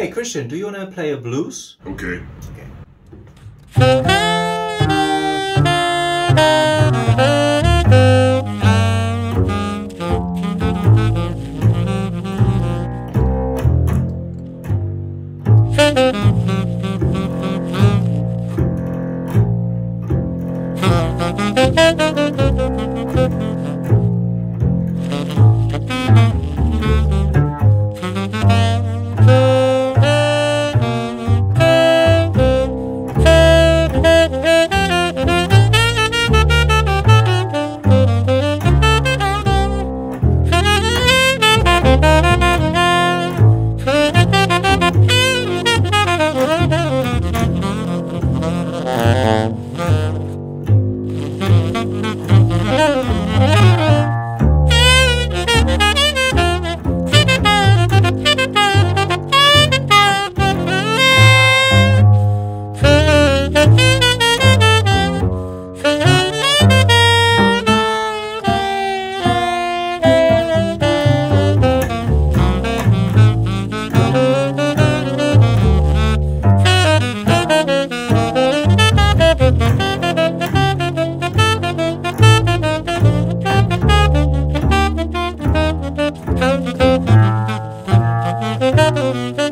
Hey, Christian, do you want to play a blues? Okay. Okay. Thank you.